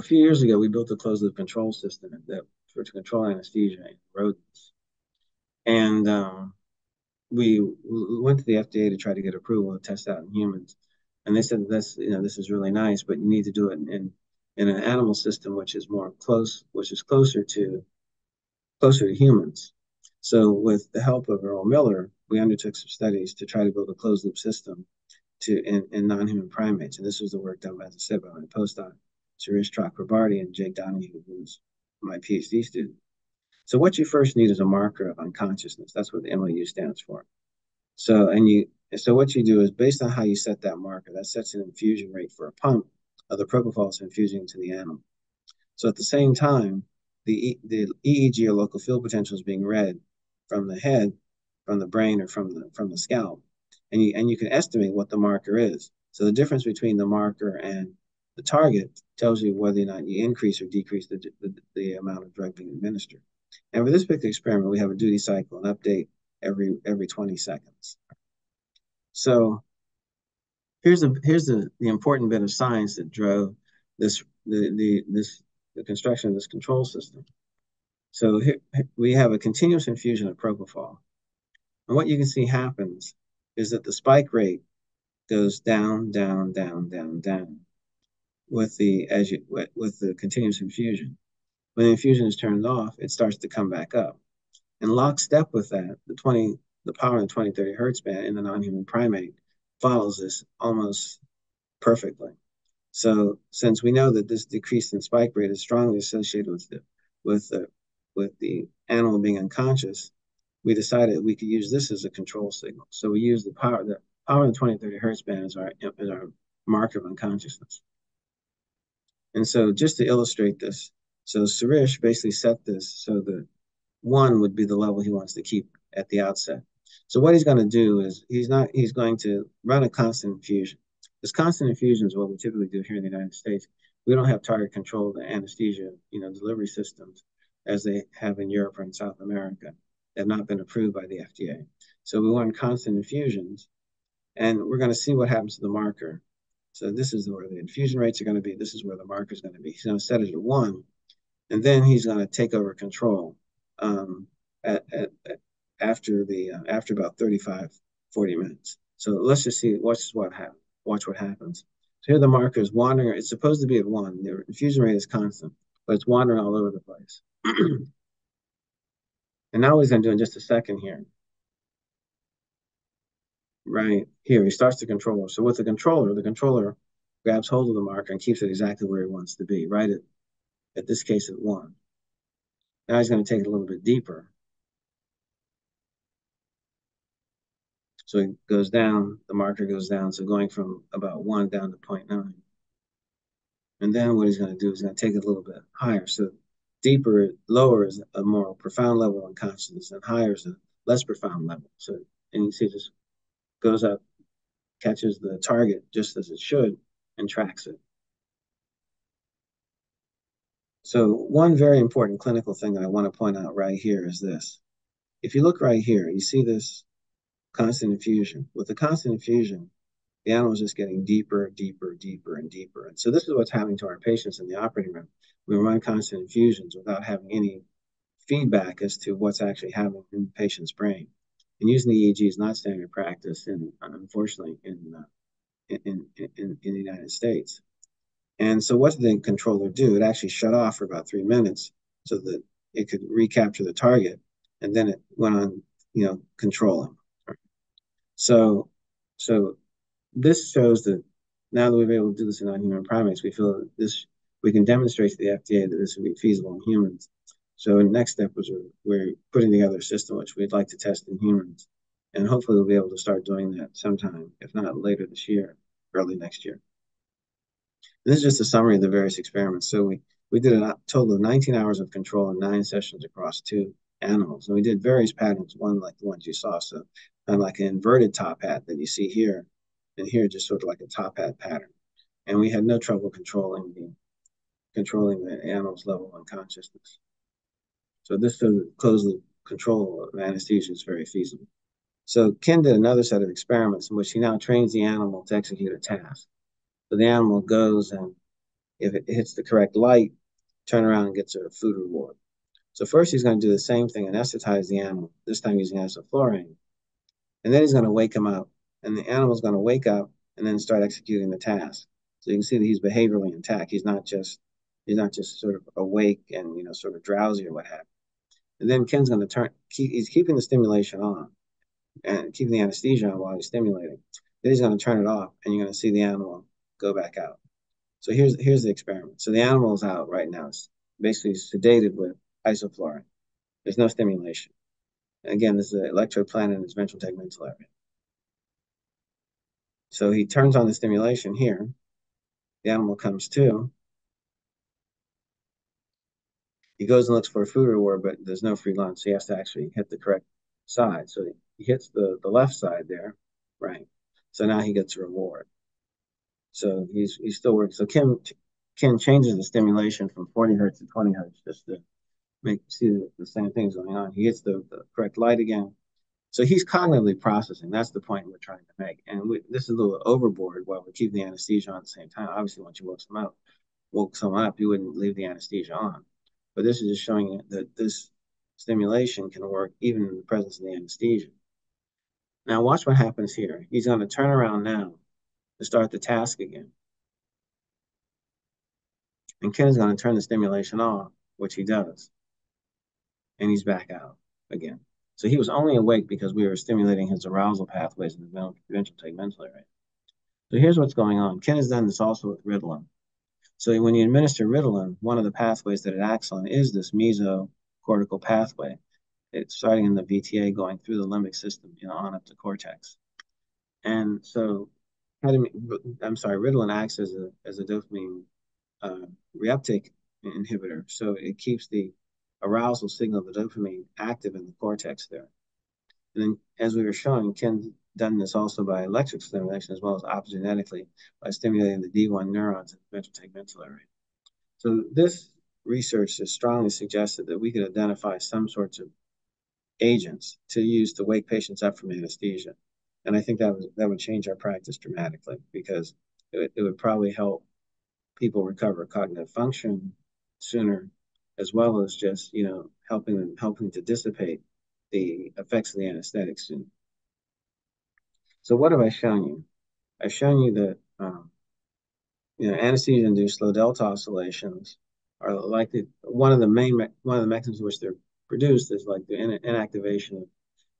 a few years ago, we built a closed loop control system that for to control anesthesia in rodents. And um, we went to the FDA to try to get approval to test out in humans. And they said this, you know, this is really nice, but you need to do it in, in an animal system which is more close, which is closer to closer to humans. So with the help of Earl Miller, we undertook some studies to try to build a closed loop system to in, in non-human primates. And this was the work done by, the by my postdoc, Suresh Chakrabarty and Jake Donahue, who was my PhD student. So what you first need is a marker of unconsciousness. That's what the MOU stands for. So and you so what you do is based on how you set that marker, that sets an infusion rate for a pump of the propofol infusing to the animal. So at the same time, the the EEG or local field potential is being read from the head, from the brain, or from the from the scalp, and you and you can estimate what the marker is. So the difference between the marker and the target tells you whether or not you increase or decrease the, the, the amount of drug being administered. And for this particular experiment, we have a duty cycle, an update every every 20 seconds. So here's the here's the, the important bit of science that drove this the, the this the construction of this control system. So here we have a continuous infusion of propofol. And what you can see happens is that the spike rate goes down, down, down, down, down with the as you with, the continuous infusion. When the infusion is turned off, it starts to come back up. In lockstep with that, the 20 the power in the 20, 30 hertz band in the non-human primate follows this almost perfectly. So since we know that this decrease in spike rate is strongly associated with the with the with the animal being unconscious, we decided we could use this as a control signal. So we use the power the power in the 20, 30 hertz band as our as our marker of unconsciousness. And so just to illustrate this, so Suresh basically set this so that one would be the level he wants to keep at the outset. So what he's going to do is he's not he's going to run a constant infusion. This constant infusion is what we typically do here in the United States. We don't have target control the anesthesia, you know, delivery systems as they have in Europe or in South America. They've not been approved by the FDA. So we want constant infusions, and we're going to see what happens to the marker. So this is where the infusion rates are going to be. This is where the marker is going to be. He's going to set it at one, and then he's going to take over control um, at, at, at, after the uh, after about 35, 40 minutes. So let's just see. Watch what happens. Watch what happens. So here the marker is wandering. It's supposed to be at one. The infusion rate is constant, but it's wandering all over the place. and now he's going to do in just a second here. Right here, he starts the controller. So with the controller, the controller grabs hold of the marker and keeps it exactly where he wants to be, right at, at this case at one. Now he's going to take it a little bit deeper. So it goes down, the marker goes down. So going from about one down to 0.9. And then what he's going to do is going to take it a little bit higher. So deeper, lower is a more profound level of consciousness, and higher is a less profound level. So, and you see just goes up, catches the target just as it should, and tracks it. So one very important clinical thing that I want to point out right here is this. If you look right here, you see this constant infusion. With the constant infusion, the animal is just getting deeper, deeper, deeper, and deeper. And so this is what's happening to our patients in the operating room. We run constant infusions without having any feedback as to what's actually happening in the patient's brain. And using the EEG is not standard practice, in, unfortunately, in, uh, in, in, in, in the United States. And so what did the controller do? It actually shut off for about three minutes so that it could recapture the target. And then it went on, you know, controlling. So, so this shows that now that we've been able to do this in non-human primates, we feel that this we can demonstrate to the FDA that this would be feasible in humans. So the next step was we're, putting together a system which we'd like to test in humans. And hopefully we'll be able to start doing that sometime, if not later this year, early next year. This is just a summary of the various experiments. So we, we did a total of 19 hours of control in nine sessions across two animals. And we did various patterns, one like the ones you saw. So kind of like an inverted top hat that you see here, and here just sort of like a top hat pattern. And we had no trouble controlling the controlling the animal's level of consciousness. So this closed loop control of anesthesia is very feasible. So Ken did another set of experiments in which he now trains the animal to execute a task. So the animal goes and if it hits the correct light, turn around and gets a food reward. So first he's going to do the same thing, anesthetize the animal, this time using isoflurane. And then he's going to wake him up. And the animal's going to wake up and then start executing the task. So you can see that he's behaviorally intact. He's not just he's not just sort of awake and you know sort of drowsy or what have. And then Ken's going to turn keep, he's keeping the stimulation on and keeping the anesthesia on while he's stimulating. Then he's going to turn it off and you're going to see the animal go back out. So here's here's the experiment. So the animal is out right now. It's basically sedated with isoflurane. There's no stimulation. Again, this is an in his ventral tegmental area. So he turns on the stimulation here. The animal comes to. He goes and looks for a food reward, but there's no free lunch. So he has to actually hit the correct side. So he hits the, the left side there, right? So now he gets a reward. So he's he's still working. So Kim Ken changes the stimulation from 40 hertz to 20 hertz just to make see the, the same things going on. He hits the, the correct light again. So he's cognitively processing. That's the point we're trying to make. And we, this is a little overboard while we're keeping the anesthesia on at the same time. Obviously, once you woke someone up, woke someone up, you wouldn't leave the anesthesia on. But this is just showing that this stimulation can work even in the presence of the anesthesia. Now watch what happens here. He's going to turn around now to start the task again. And Ken is going to turn the stimulation off, which he does. And he's back out again. So he was only awake because we were stimulating his arousal pathways in the ventral tegmental area. So here's what's going on. Ken has done this also with Ritalin. So when you administer Ritalin, one of the pathways that it acts on is this mesocortical pathway. It's starting in the VTA, going through the limbic system, you know, on up to cortex. And so, I'm sorry, Ritalin acts as a as a dopamine uh, reuptake inhibitor. So it keeps the arousal signal of the dopamine active in the cortex there. And then, as we were showing, Ken done this also by electric stimulation as well as optogenetically by stimulating the D1 neurons in the ventral tegmental area. So this research has strongly suggested that we could identify some sorts of agents to use to wake patients up from anesthesia. And I think that would, that would change our practice dramatically because it, it would probably help people recover cognitive function sooner, as well as just, you know, helping them, helping to dissipate the effects of the anesthetic. So what have I shown you? I've shown you that um, you know anesthesia-induced low delta oscillations are likely one of the main one of the mechanisms which they're produced is like the in inactivation of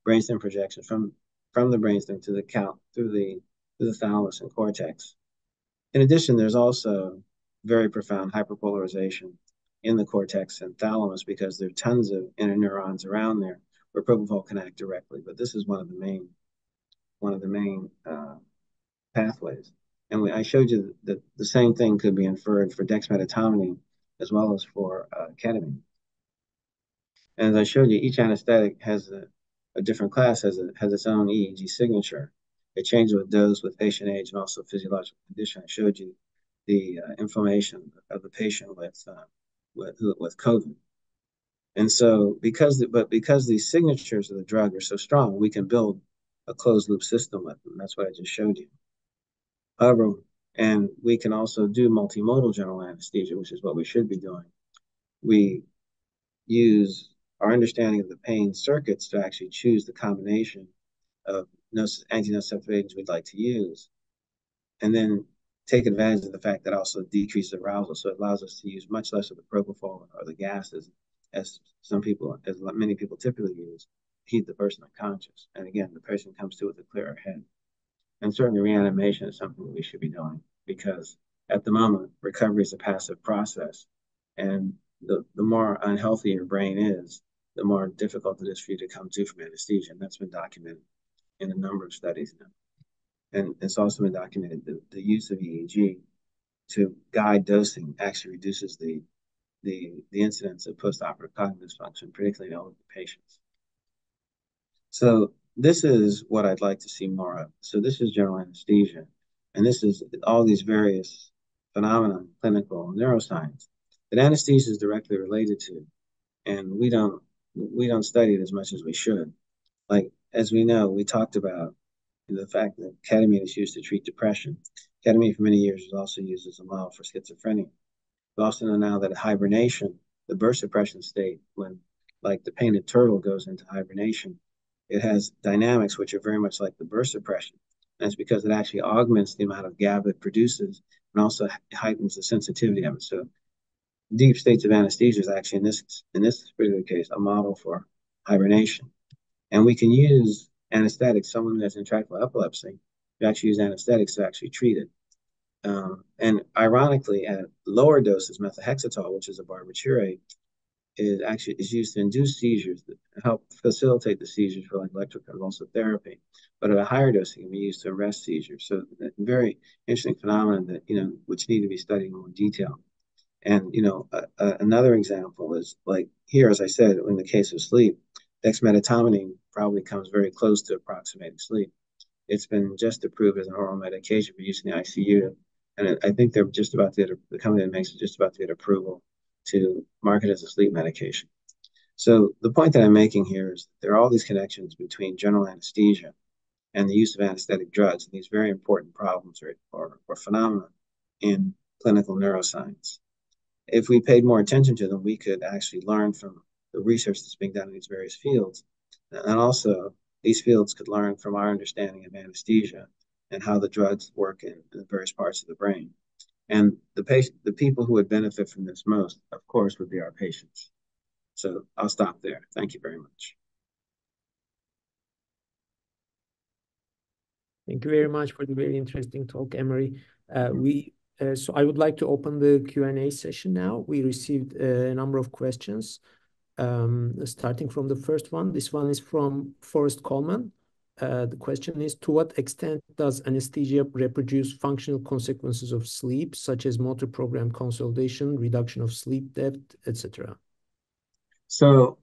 brainstem projection from from the brainstem to the count through the through the thalamus and cortex. In addition, there's also very profound hyperpolarization in the cortex and thalamus because there are tons of interneurons around there where propofol can act directly. But this is one of the main one of the main uh, pathways. And we, I showed you that the same thing could be inferred for dexmedetomidine as well as for uh, ketamine. And as I showed you, each anesthetic has a, a different class, has, a, has its own EEG signature. It changes with dose, with patient age, and also physiological condition. I showed you the uh, inflammation of the patient with, uh, with, with COVID. And so because, the, but because these signatures of the drug are so strong, we can build a closed loop system with them. That's what I just showed you. However, and we can also do multimodal general anesthesia, which is what we should be doing. We use our understanding of the pain circuits to actually choose the combination of anti-nociceptive agents we'd like to use, and then take advantage of the fact that also decreases arousal. So it allows us to use much less of the propofol or the gases as some people, as many people typically use, keep the person unconscious. And again, the person comes to with a clearer head. And certainly reanimation is something that we should be doing because at the moment, recovery is a passive process. And the, the more unhealthy your brain is, the more difficult it is for you to come to from anesthesia. And that's been documented in a number of studies now. And it's also been documented that the use of EEG to guide dosing actually reduces the the, the incidence of postoperative cognitive dysfunction, particularly in older patients. So this is what I'd like to see more of. So this is general anesthesia, and this is all these various phenomena, clinical neuroscience that anesthesia is directly related to, and we don't we don't study it as much as we should. Like as we know, we talked about the fact that ketamine is used to treat depression. Ketamine for many years was also used as a model for schizophrenia. We also know now that hibernation, the burst suppression state, when like the painted turtle goes into hibernation, it has dynamics which are very much like the burst suppression. It's because it actually augments the amount of GABA it produces and also heightens the sensitivity of it. So deep states of anesthesia is actually in this in this particular case a model for hibernation. And we can use anesthetics, someone who has intractable epilepsy, we actually use anesthetics to actually treat it. Um, and ironically, at lower doses, methotrexate, which is a barbiturate, is actually is used to induce seizures to help facilitate the seizures for like electroconvulsive therapy. But at a higher dose, it can be used to arrest seizures. So uh, very interesting phenomenon that you know which need to be studied in more detail. And you know uh, uh, another example is like here, as I said, in the case of sleep, dexmedetomidine probably comes very close to approximating sleep. It's been just approved as an oral medication for use in the ICU, and I think they're just about to get the company that makes it just about to get approval to market as a sleep medication. So the point that I'm making here is there are all these connections between general anesthesia and the use of anesthetic drugs and these very important problems or, or, or phenomena in clinical neuroscience. If we paid more attention to them, we could actually learn from the research that's being done in these various fields. And also, these fields could learn from our understanding of anesthesia and how the drugs work in, in various parts of the brain. And the patient, the people who would benefit from this most, of course, would be our patients. So I'll stop there. Thank you very much. Thank you very much for the very interesting talk, Emery. Uh, we uh, so I would like to open the Q&A session now. We received a number of questions, um, starting from the first one. This one is from Forrest Coleman. Uh, the question is, to what extent does anesthesia reproduce functional consequences of sleep, such as motor program consolidation, reduction of sleep depth, etc.? So,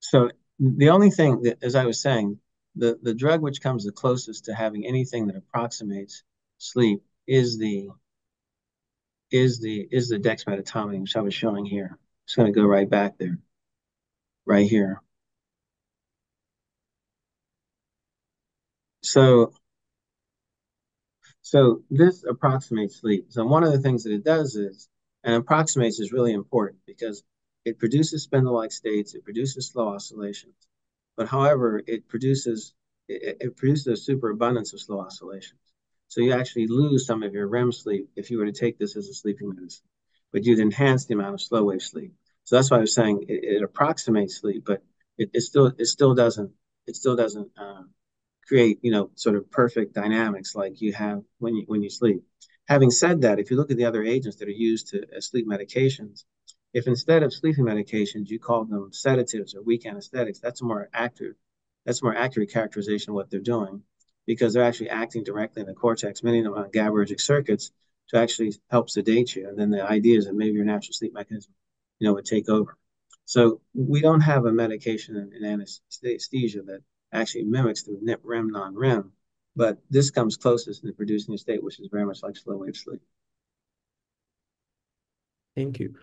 so the only thing that, as I was saying, the, the drug which comes the closest to having anything that approximates sleep is the is the is the dexmedetomidine, which I was showing here. It's going to go right back there, right here. So, so this approximates sleep. So one of the things that it does is, and approximates is really important because it produces spindle-like states, it produces slow oscillations. But however, it produces it, it produces a superabundance of slow oscillations. So you actually lose some of your REM sleep if you were to take this as a sleeping medicine, but you'd enhance the amount of slow wave sleep. So that's why I was saying it, it approximates sleep, but it, it, still it still doesn't it still doesn't um, create you know sort of perfect dynamics like you have when you when you sleep. Having said that, if you look at the other agents that are used to sleep medications, if instead of sleeping medications you call them sedatives or weak anesthetics, that's a more accurate that's a more accurate characterization of what they're doing because they're actually acting directly in the cortex, many of them on GABAergic circuits to actually help sedate you. And then the idea is that maybe your natural sleep mechanism, you know, would take over. So we don't have a medication in, in anesthesia that actually mimics the NIP REM non-REM, but this comes closest in producing a state which is very much like slow wave sleep. Thank you.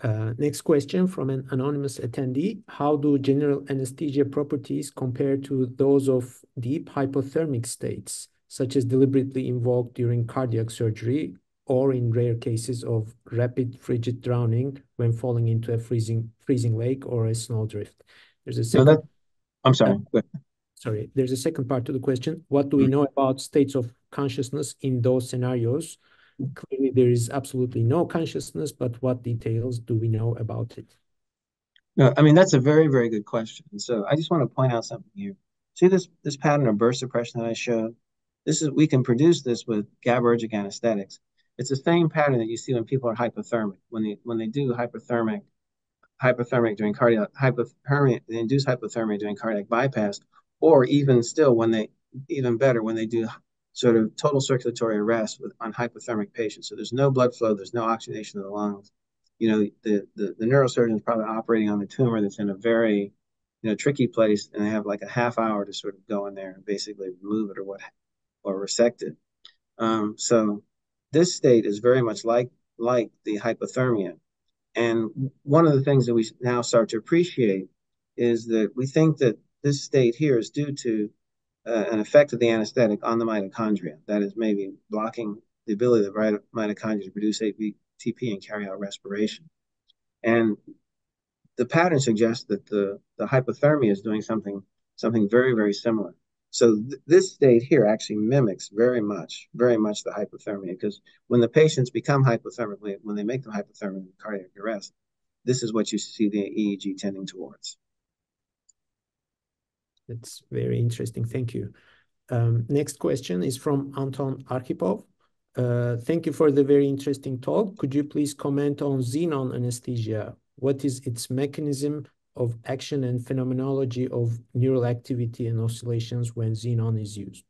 Uh, next question from an anonymous attendee. How do general anesthesia properties compare to those of deep hypothermic states, such as deliberately invoked during cardiac surgery or in rare cases of rapid frigid drowning when falling into a freezing freezing lake or a snowdrift? There's a second. No, that, I'm sorry. Uh, sorry. There's a second part to the question. What do we mm-hmm. know about states of consciousness in those scenarios? Clearly, there is absolutely no consciousness, but what details do we know about it? No, I mean, that's a very, very good question. So I just want to point out something here. See this, this pattern of burst suppression that I showed? This is, we can produce this with GABAergic anesthetics. It's the same pattern that you see when people are hypothermic. When they, when they do hypothermic, hypothermic during cardiac, hypothermia, they induce hypothermia during cardiac bypass, or even still when they, even better, when they do sort of total circulatory arrest with, on hypothermic patients. So there's no blood flow, there's no oxygenation of the lungs. You know, the, the, the neurosurgeon is probably operating on the tumor that's in a very, you know, tricky place, and they have like a half hour to sort of go in there and basically remove it or what, or resect it. Um, so this state is very much like like the hypothermia. And one of the things that we now start to appreciate is that we think that this state here is due to uh, an effect of the anesthetic on the mitochondria. That is maybe blocking the ability of the mitochondria to produce ATP and carry out respiration. And the pattern suggests that the, the hypothermia is doing something something very, very similar. So th this state here actually mimics very much, very much the hypothermia because when the patients become hypothermic, when they make them hypothermic cardiac arrest, this is what you see the EEG tending towards. That's very interesting. Thank you. Um, next question is from Anton Arkhipov. Uh, thank you for the very interesting talk. Could you please comment on xenon anesthesia? What is its mechanism of action and phenomenology of neural activity and oscillations when xenon is used?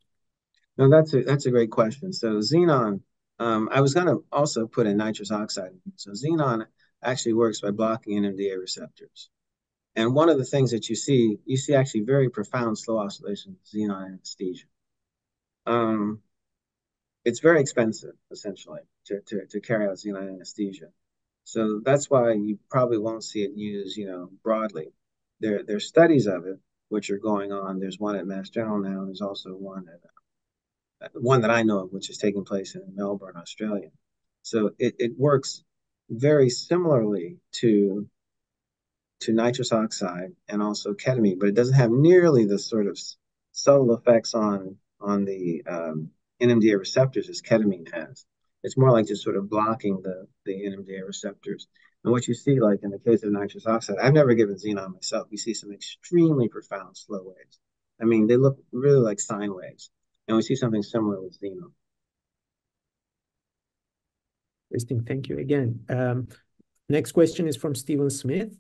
No, that's a that's a great question. So xenon, um, I was going to also put in nitrous oxide. So xenon actually works by blocking NMDA receptors. And one of the things that you see, you see actually very profound slow oscillation xenon anesthesia. Um, it's very expensive, essentially, to, to, to carry out xenon anesthesia. So that's why you probably won't see it used, you know, broadly. There, there's studies of it which are going on. There's one at Mass General now. There's also one at uh, one that I know of, which is taking place in Melbourne, Australia. So it, it works very similarly to to nitrous oxide and also ketamine, but it doesn't have nearly the sort of subtle effects on on the um, NMDA receptors as ketamine has. It's more like just sort of blocking the the NMDA receptors. And what you see, like in the case of nitrous oxide, I've never given xenon myself. You see some extremely profound slow waves. I mean, they look really like sine waves. And we see something similar with xenon. Interesting. Thank you again. Um, next question is from Stephen Smith.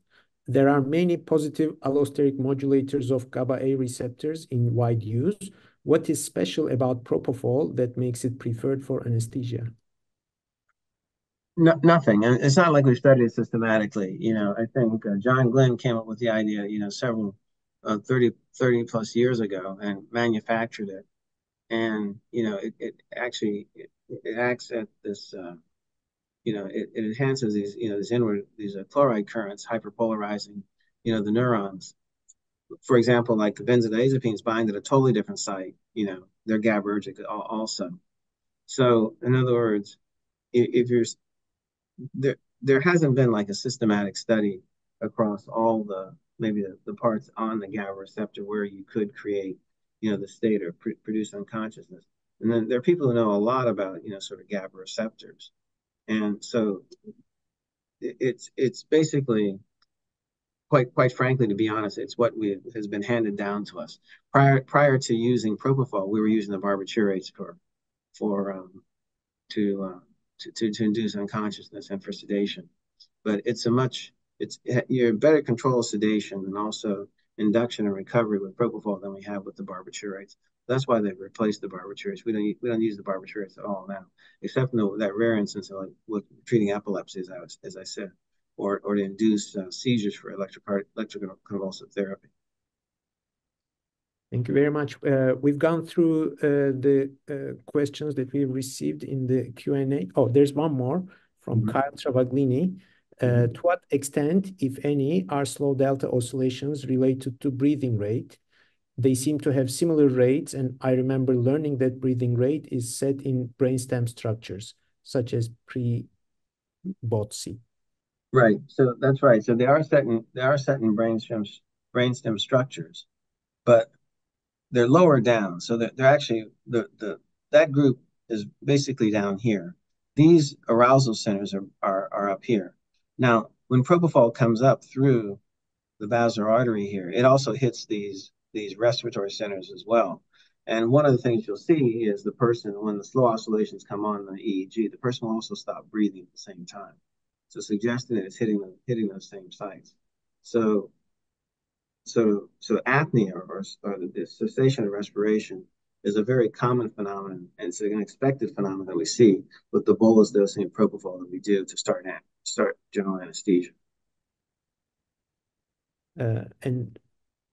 There are many positive allosteric modulators of GABA A receptors in wide use. What is special about propofol that makes it preferred for anesthesia? No, nothing. And it's not like we studied it systematically. You know, I think uh, John Glenn came up with the idea, you know, several uh, 30, 30 plus years ago and manufactured it. And, you know, it, it actually, it, it acts at this, uh, you know, it, it enhances these, you know, these inward, these uh, chloride currents, hyperpolarizing, you know, the neurons. For example, like the benzodiazepines bind at a totally different site, you know, they're GABAergic also. So in other words, if, if you're, there, there hasn't been like a systematic study across all the, maybe the, the parts on the GABA receptor where you could create, you know, the state or pr produce unconsciousness. And then there are people who know a lot about, you know, sort of GABA receptors. And so it's it's basically quite quite frankly, to be honest, it's what we has been handed down to us. Prior prior to using propofol, we were using the barbiturates for for um, to, uh, to to to induce unconsciousness and for sedation. But it's a much it's you're better control sedation and also induction and recovery with propofol than we have with the barbiturates. That's why they've replaced the barbiturates. We don't we don't use the barbiturates at all now, except in the, that rare instance of like with treating epilepsy, as I was, as I said, or or to induce uh, seizures for electrical electroconvulsive therapy. Thank you very much. Uh, we've gone through uh, the uh, questions that we received in the Q&A. Oh, there's one more from mm -hmm. Kyle Travaglini. Uh, mm -hmm. To what extent, if any, are slow delta oscillations related to breathing rate? they seem to have similar rates. And I remember learning that breathing rate is set in brainstem structures, such as pre-BOTC. Right. So that's right. So they are set in they are set in brainstem brainstem structures, but they're lower down. So they're, they're actually the the that group is basically down here. These arousal centers are, are, are up here. Now, when propofol comes up through the basilar artery here, it also hits these these respiratory centers as well. And one of the things you'll see is the person, when the slow oscillations come on the EEG, the person will also stop breathing at the same time. So suggesting that it's hitting the, hitting those same sites. So, so, so apnea or, or the cessation of respiration is a very common phenomenon, and it's an expected phenomenon that we see with the bolus dosing of propofol that we do to start start general anesthesia. Uh, and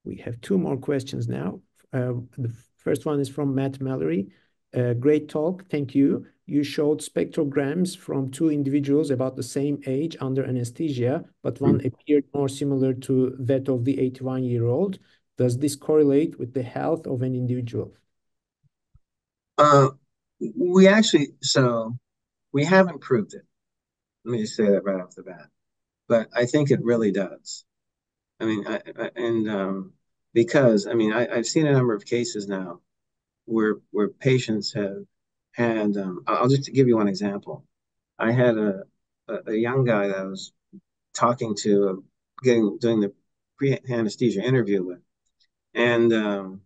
we have two more questions now. Uh, the first one is from Matt Mallory. Uh, great talk. Thank you. You showed spectrograms from two individuals about the same age under anesthesia, but one mm. appeared more similar to that of the 81-year-old. Does this correlate with the health of an individual? Uh, we actually, so we haven't proved it. Let me just say that right off the bat. But I think it really does. I mean, I, I, and um, because I mean, I, have seen a number of cases now where where patients have had. Um, I'll just give you one example. I had a, a, a young guy that I was talking to, uh, getting doing the pre anesthesia interview with, and um,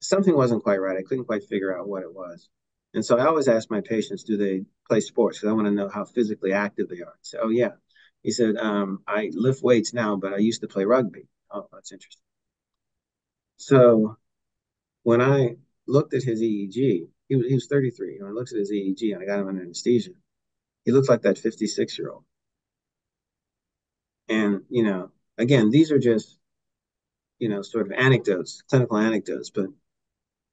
something wasn't quite right. I couldn't quite figure out what it was. And so I always ask my patients, do they play sports? Because I want to know how physically active they are. So, oh, yeah. He said, um, I lift weights now, but I used to play rugby. Oh, that's interesting. So when I looked at his EEG, he was, he was 33. When I looked at his EEG and I got him under anesthesia, he looked like that 56 year old. And, you know, again, these are just, you know, sort of anecdotes, clinical anecdotes, but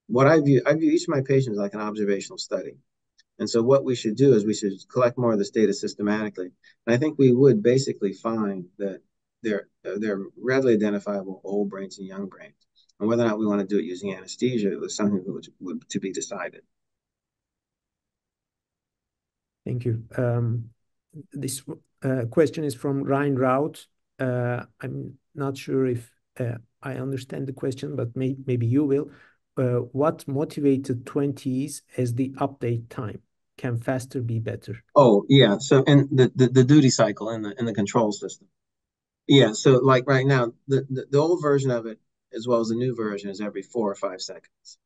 what I view, I view each of my patients like an observational study. And so what we should do is we should collect more of this data systematically. And I think we would basically find that they're, they're readily identifiable old brains and young brains. And whether or not we want to do it using anesthesia was something that was, would, to be decided. Thank you. Um, this uh, question is from Ryan Rout. Uh, I'm not sure if uh, I understand the question, but may maybe you will. Uh, what motivated 20s as the update time? Can faster be better? Oh, yeah. So and the, the, the duty cycle in the in the control system. Yeah. So like right now, the, the, the old version of it as well as the new version is every four or five seconds.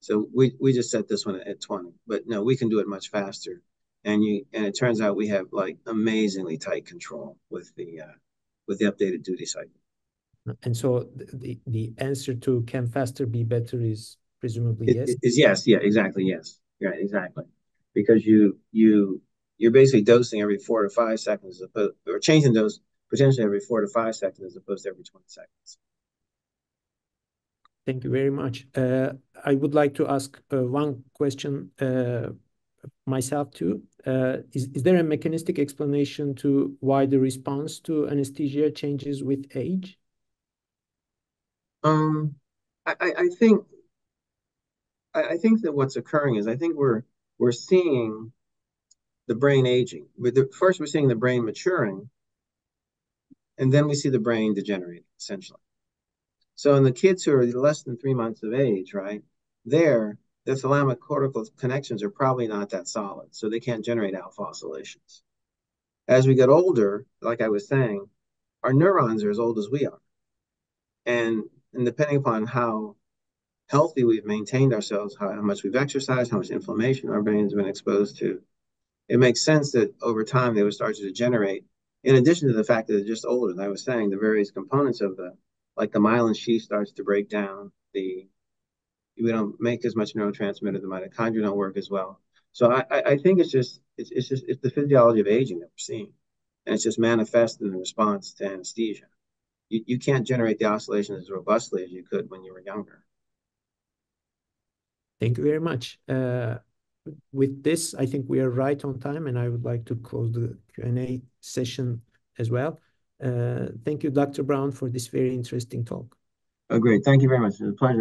So we, we just set this one at 20, but no, we can do it much faster. And you and it turns out we have like amazingly tight control with the uh, with the updated duty cycle. And so the the answer to can faster be better is presumably it, yes. It is yes, yeah, exactly, yes, right, exactly, because you you you're basically dosing every four to five seconds, opposed, or changing dose potentially every four to five seconds as opposed to every 20 seconds. Thank you very much. Uh, I would like to ask uh, one question uh, myself too. Uh, is, is there a mechanistic explanation to why the response to anesthesia changes with age? Um, I, I think I, I think that what's occurring is I think we're we're seeing the brain aging. With the, first, we're seeing the brain maturing, and then we see the brain degenerating, essentially. So in the kids who are less than three months of age, right, there, the thalamic cortical connections are probably not that solid, so they can't generate alpha oscillations. As we get older, like I was saying, our neurons are as old as we are. And, and depending upon how healthy we've maintained ourselves, how, how much we've exercised, how much inflammation our brain's been exposed to, it makes sense that over time they would start to degenerate. In addition to the fact that they're just older, as I was saying, the various components of the, like the myelin sheath starts to break down, the we don't make as much neurotransmitter, the mitochondria don't work as well. So I, I think it's just it's, it's just it's the physiology of aging that we're seeing, and it's just manifest in the response to anesthesia. You you can't generate the oscillations as robustly as you could when you were younger. Thank you very much. Uh, with this, I think we are right on time, and I would like to close the Q&A session as well. Uh, thank you, Dr. Brown, for this very interesting talk. Oh, great. Thank you very much. It was a pleasure.